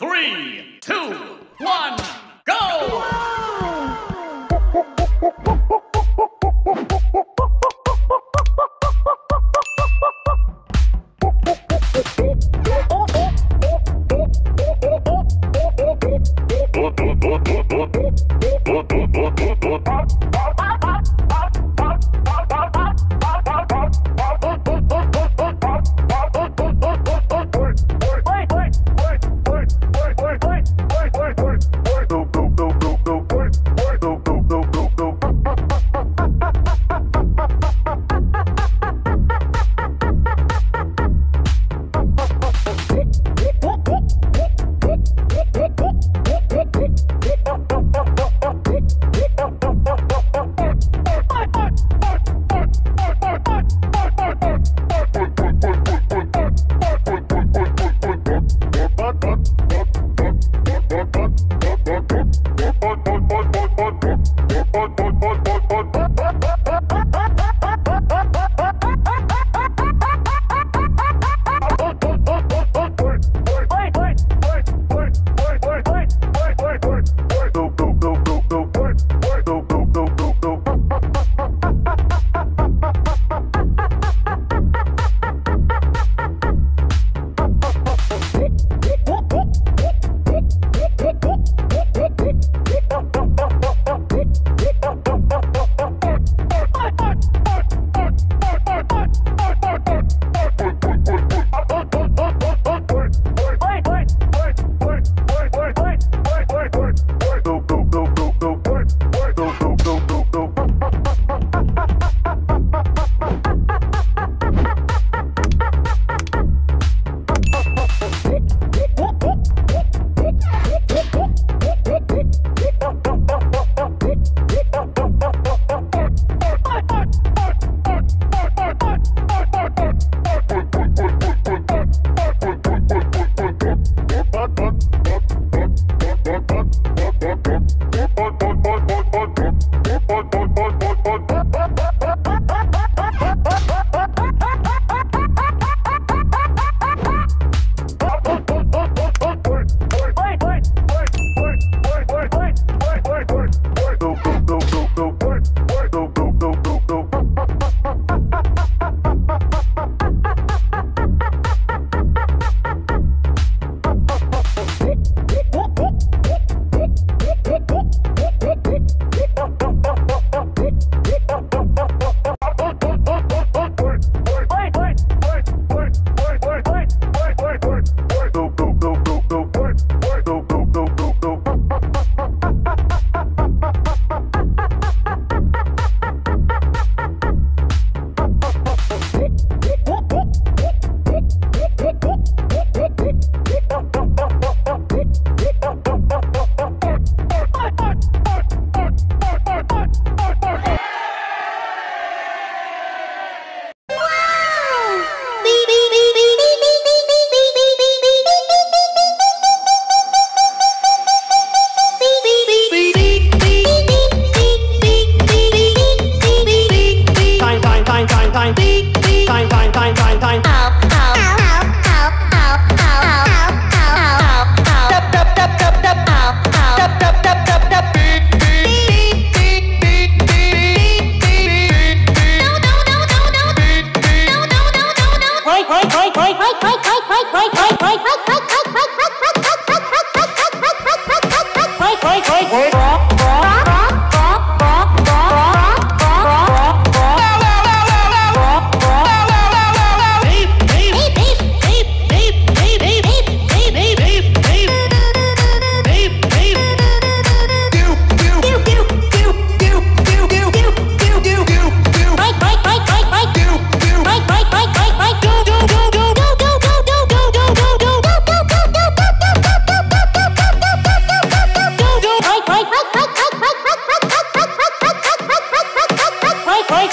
three, two, one, go! Wow!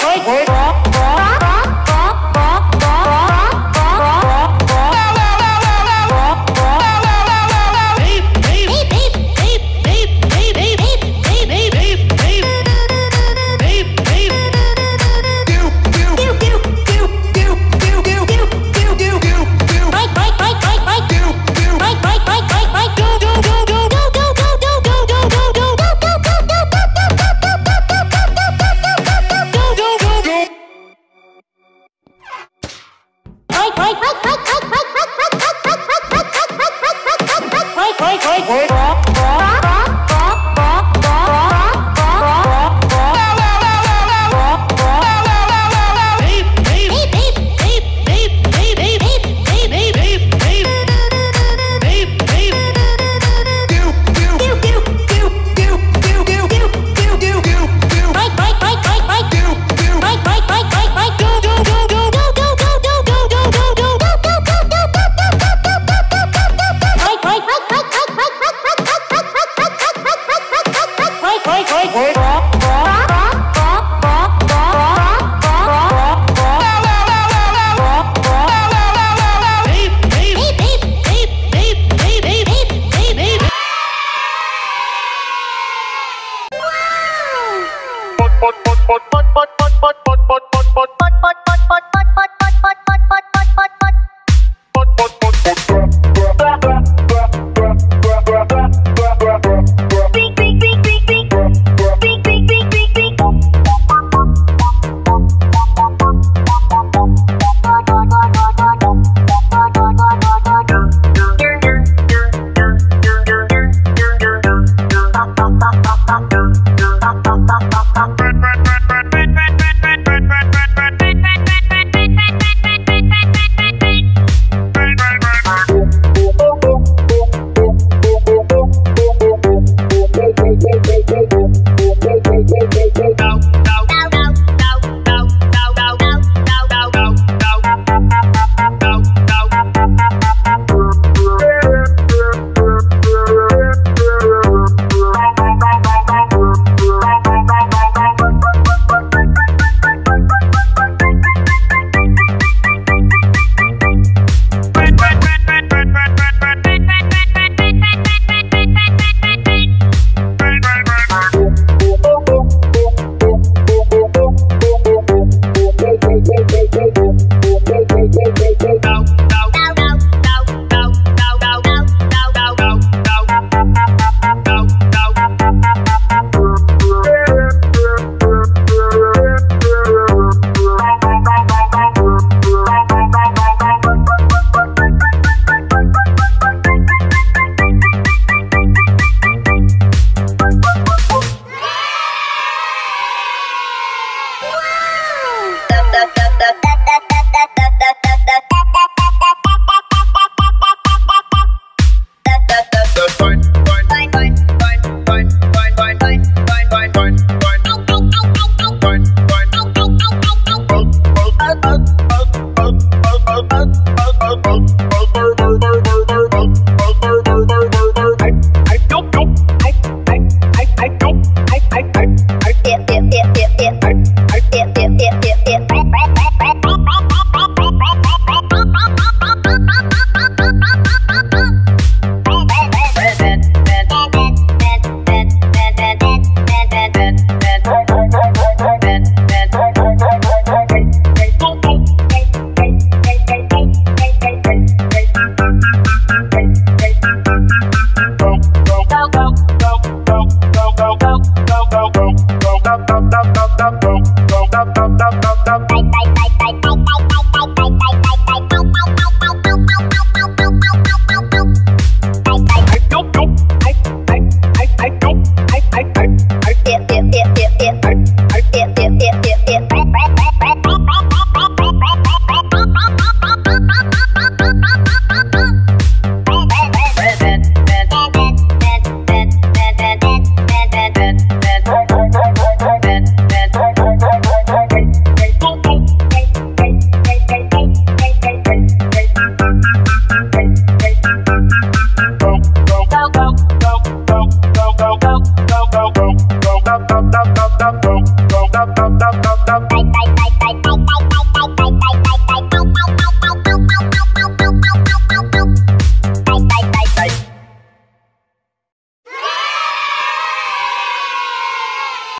Work, work.